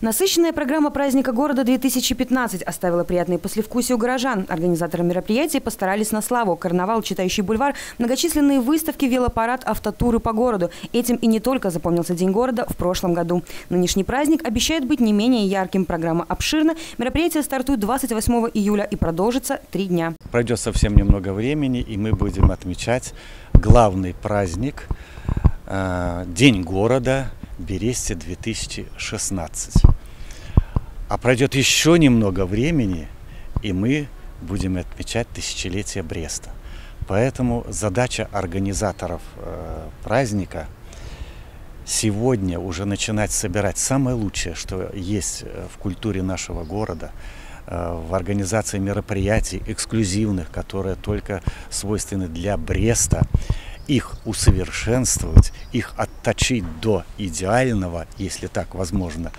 Насыщенная программа праздника города 2015 оставила приятные послевкусие у горожан. Организаторы мероприятия постарались на славу. Карнавал, читающий бульвар, многочисленные выставки, велопарад, автотуры по городу. Этим и не только запомнился День города в прошлом году. Нынешний праздник обещает быть не менее ярким. Программа обширна. Мероприятие стартует 28 июля и продолжится три дня. Пройдет совсем немного времени, и мы будем отмечать главный праздник э, День города Бересте 2016. А пройдет еще немного времени, и мы будем отмечать тысячелетие Бреста. Поэтому задача организаторов э, праздника сегодня уже начинать собирать самое лучшее, что есть э, в культуре нашего города, э, в организации мероприятий эксклюзивных, которые только свойственны для Бреста их усовершенствовать, их отточить до идеального, если так возможно,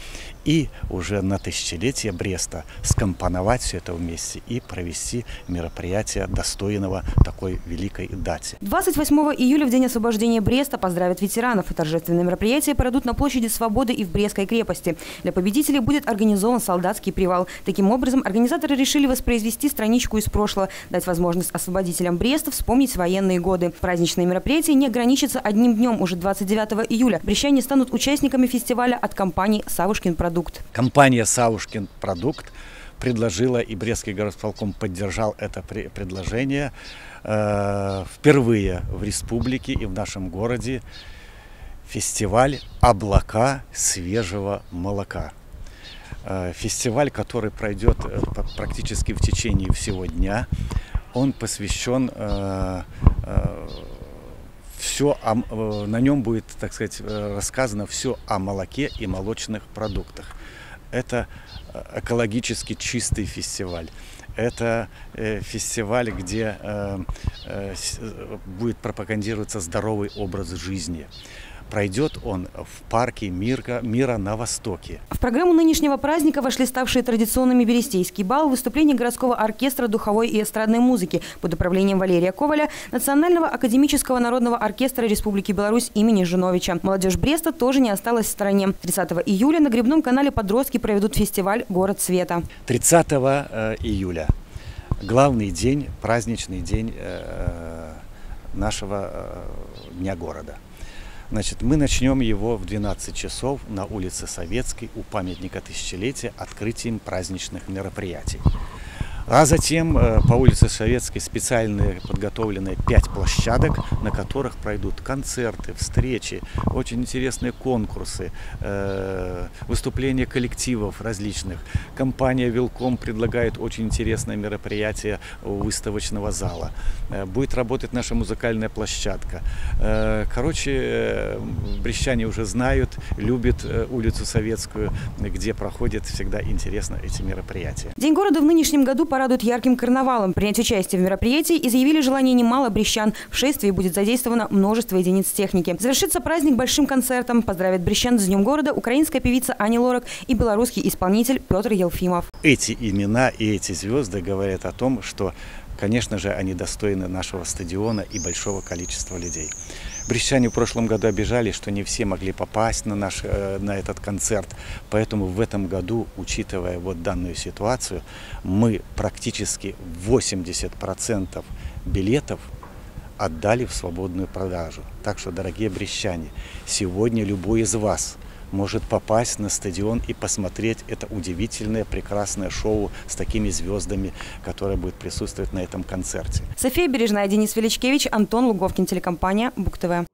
и уже на тысячелетие Бреста скомпоновать все это вместе и провести мероприятие достойного такой великой дате. 28 июля, в день освобождения Бреста, поздравят ветеранов. И торжественные мероприятия пройдут на площади Свободы и в Брестской крепости. Для победителей будет организован солдатский привал. Таким образом, организаторы решили воспроизвести страничку из прошлого, дать возможность освободителям Бреста вспомнить военные годы. Праздничные мероприятия не ограничится одним днем. Уже 29 июля брещане станут участниками фестиваля от компании «Савушкин продукт». Компания «Савушкин продукт» предложила, и Брестский горосполком поддержал это предложение э, впервые в республике и в нашем городе фестиваль «Облака свежего молока». Э, фестиваль, который пройдет э, практически в течение всего дня, он посвящен все о, на нем будет, так сказать, э, рассказано все о молоке и молочных продуктах. Это э, экологически чистый фестиваль. Это э, фестиваль, где э, э, будет пропагандироваться здоровый образ жизни. Пройдет он в парке Мира, Мира на Востоке. В программу нынешнего праздника вошли ставшие традиционными Берестейский бал, выступление городского оркестра духовой и эстрадной музыки под управлением Валерия Коваля, Национального академического народного оркестра Республики Беларусь имени Жиновича. Молодежь Бреста тоже не осталась в стороне. 30 июля на Грибном канале подростки проведут фестиваль «Город света». 30 э, июля главный день, праздничный день э, нашего э, Дня города. Значит, мы начнем его в 12 часов на улице Советской у памятника тысячелетия открытием праздничных мероприятий. А затем э, по улице Советской специальные подготовленные пять площадок, на которых пройдут концерты, встречи, очень интересные конкурсы, э, выступления коллективов различных. Компания Вилком предлагает очень интересное мероприятие у выставочного зала. Э, будет работать наша музыкальная площадка. Короче, брещане уже знают, любят улицу Советскую, где проходят всегда интересно эти мероприятия. День города в нынешнем году порадует ярким карнавалом. Принять участие в мероприятии изъявили желание немало брещан. В шествии будет задействовано множество единиц техники. Завершится праздник большим концертом. Поздравят брещан с Днем города украинская певица Аня Лорак и белорусский исполнитель Петр Елфимов. Эти имена и эти звезды говорят о том, что конечно же, они достойны нашего стадиона и большого количества людей. Брещане в прошлом году обижали, что не все могли попасть на, наш, э, на этот концерт, поэтому в этом году, учитывая вот данную ситуацию, мы практически 80% билетов отдали в свободную продажу. Так что, дорогие брещане, сегодня любой из вас – может попасть на стадион и посмотреть это удивительное, прекрасное шоу с такими звездами, которое будет присутствовать на этом концерте. София Бережная, Денис Величкевич, Антон Луговкин, телекомпания Бук ТВ.